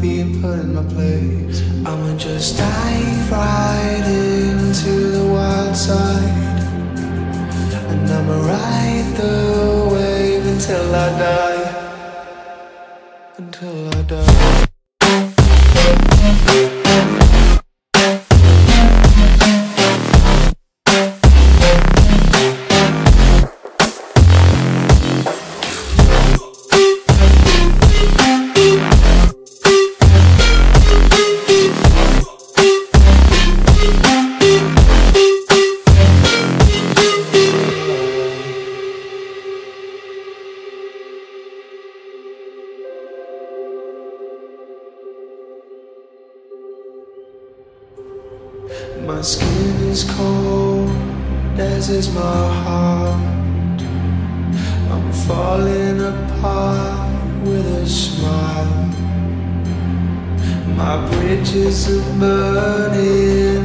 being put in my place. I'ma just die right I'ma ride the wave until I die. My skin is cold, as is my heart. I'm falling apart with a smile. My bridges are burning,